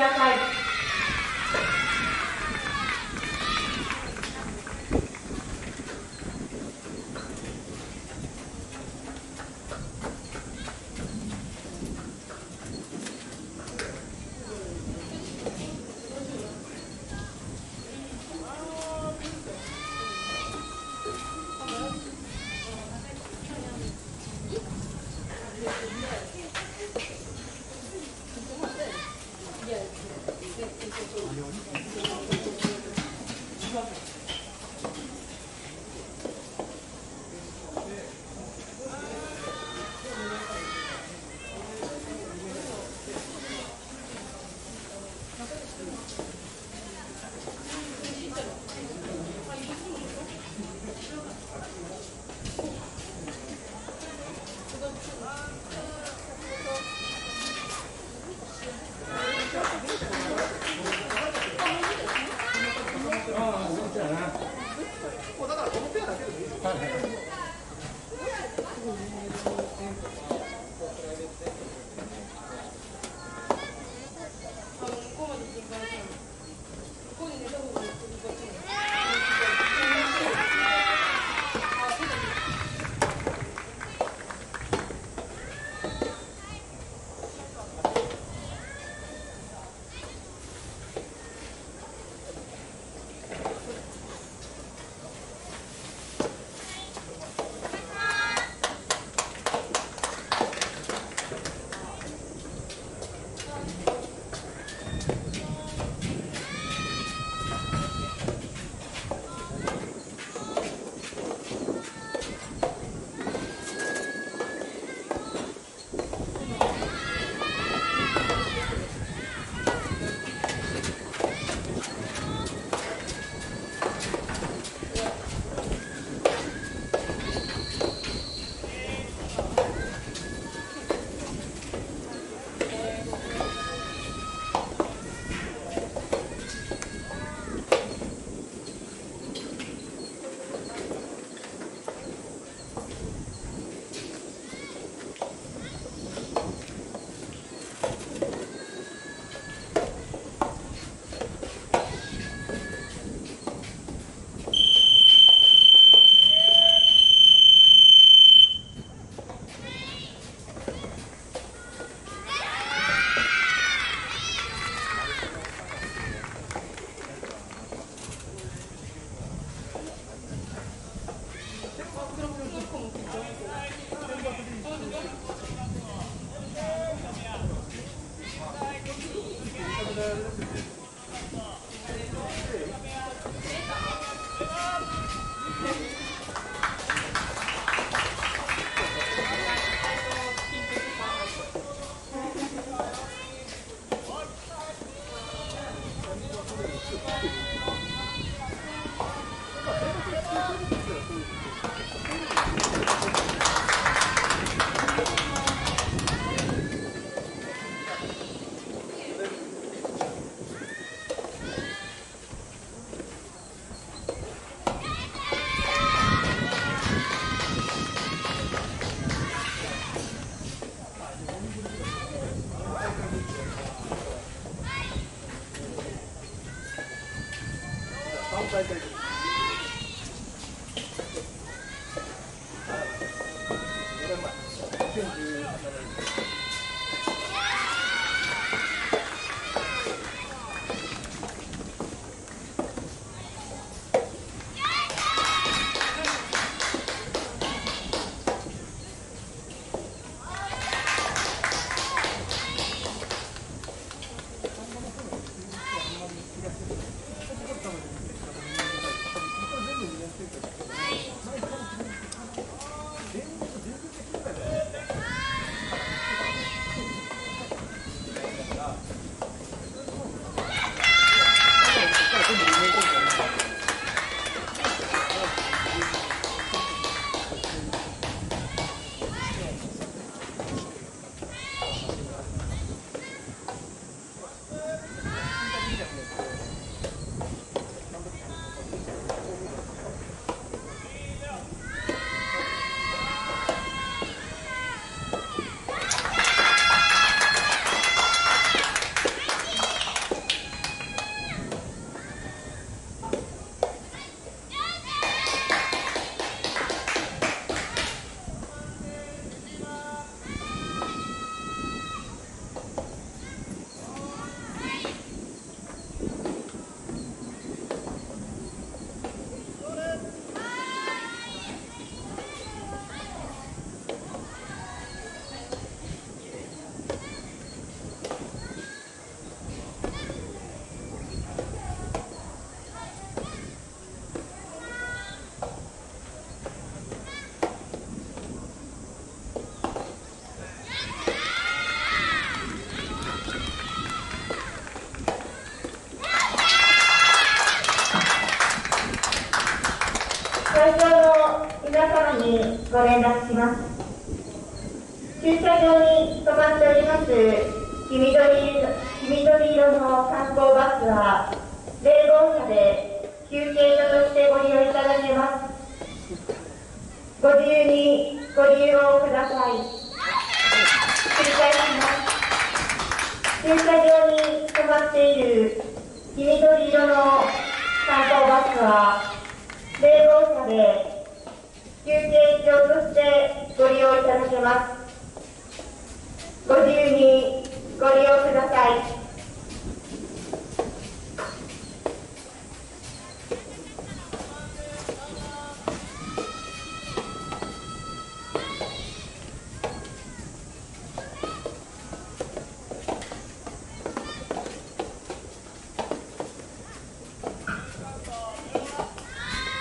ださい。like that. 駐車場に止まっております黄緑色の観光バスは0号車で休憩所としてご利用いただけます。ご自由にご利用ください。繰り返します駐車場に止まっている黄緑色の観光バスは0号車で休憩所としてご利用いただけます。ご自由にご利用ください。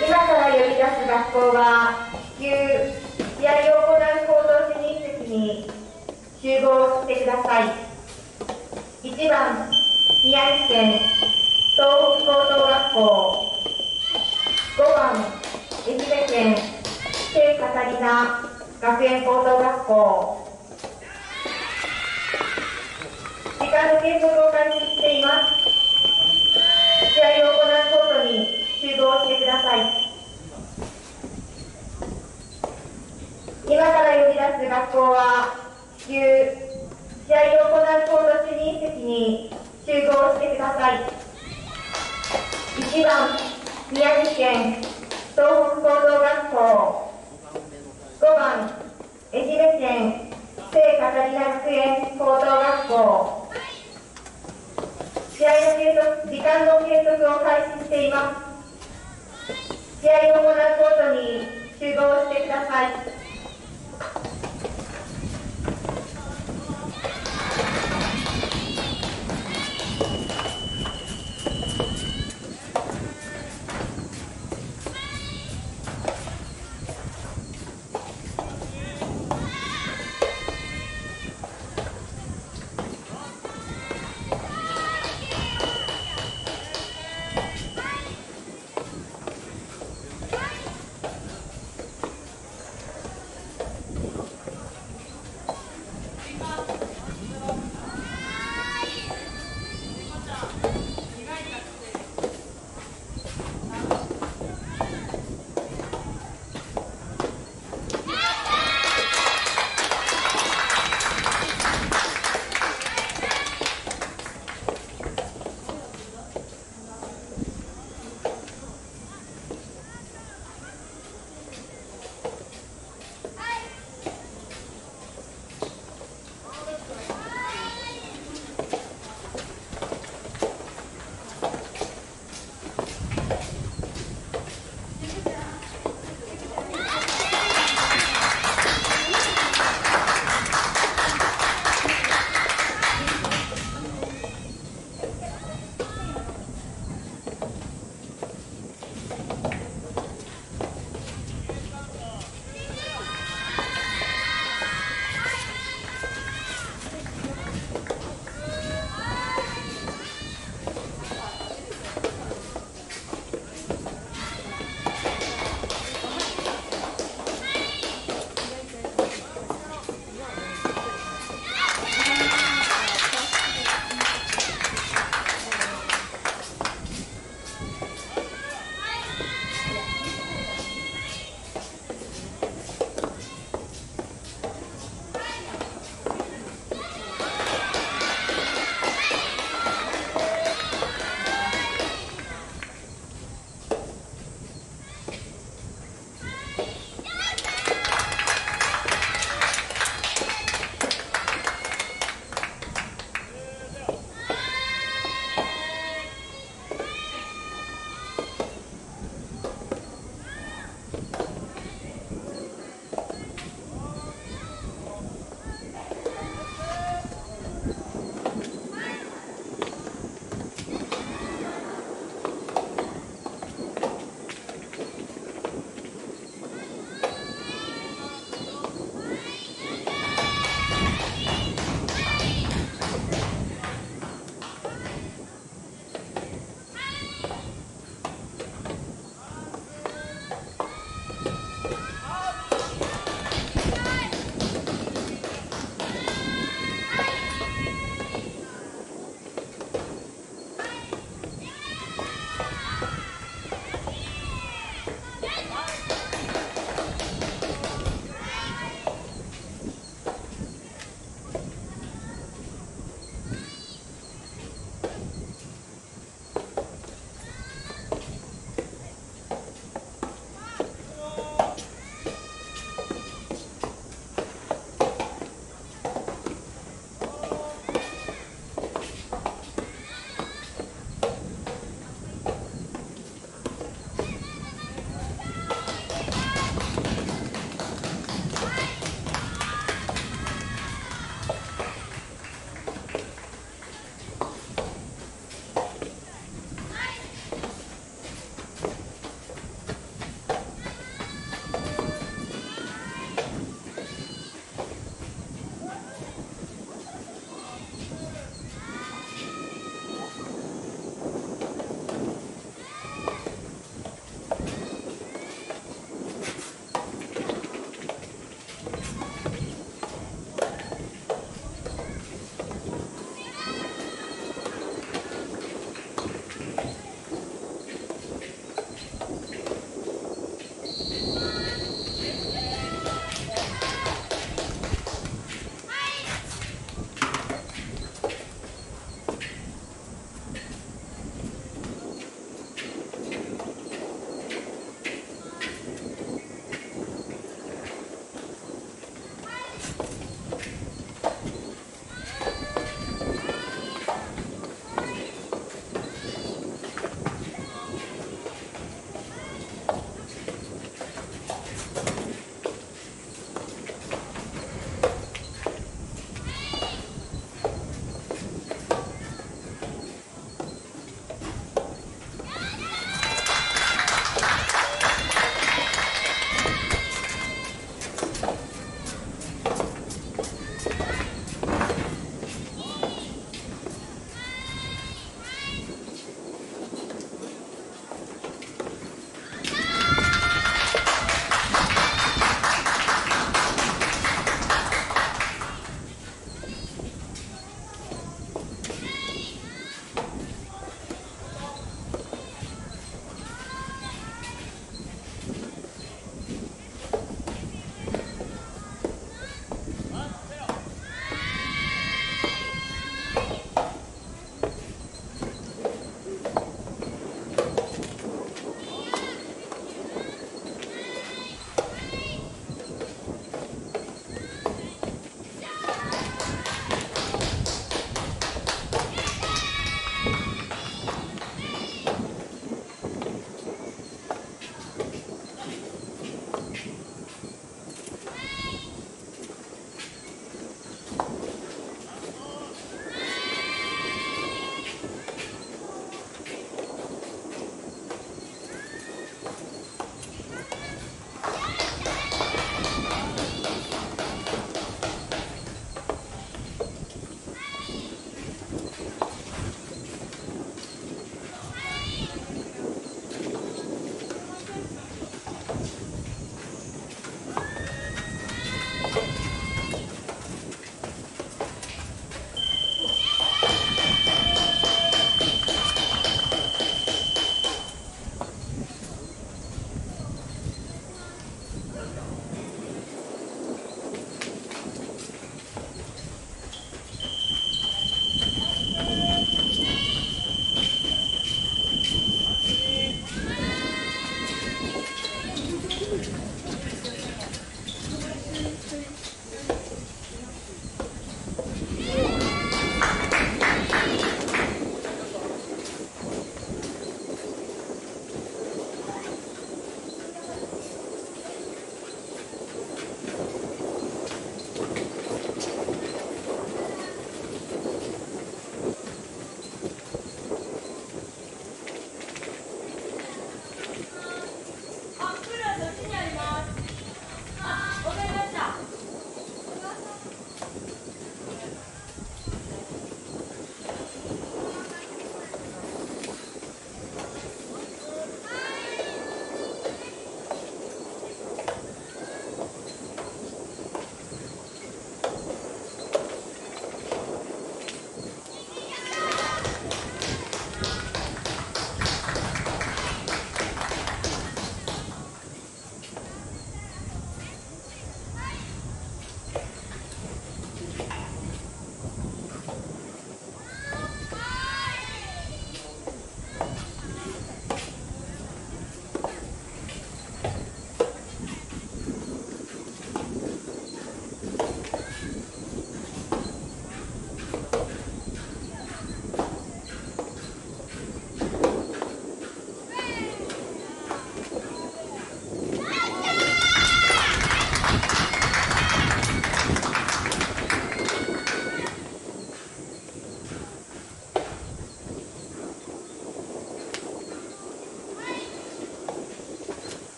今から呼び出す学校は至急試合を行う行動主任席に集合してください1番宮城県東北高等学校5番愛媛県聖カタリナ学園高等学校時間の計測を開始しています。試合を行うコートに集合してください今から呼び出す。学校は至急試合を行うコート主任席に集合してください。1番宮城県東北高等学校。5番愛媛県聖カタリナ学園高等学校。試合の計測時間の計測を開始しています。試合を行うコートに集合してください。